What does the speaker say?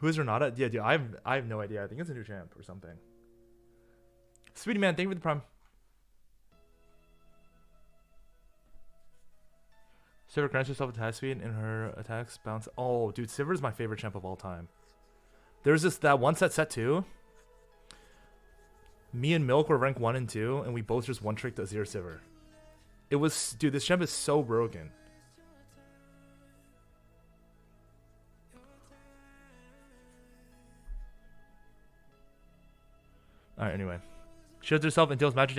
Who is Renata? Yeah, dude, I have I have no idea. I think it's a new champ or something. Sweetie man, thank you for the prime. Sivir grants herself attack speed and her attacks bounce. Oh, dude, Sivir is my favorite champ of all time. There's this that one set set two. Me and Milk were rank one and two, and we both just one tricked Azir Sivir. It was dude, this champ is so broken. Alright, anyway. Shields herself and deals magic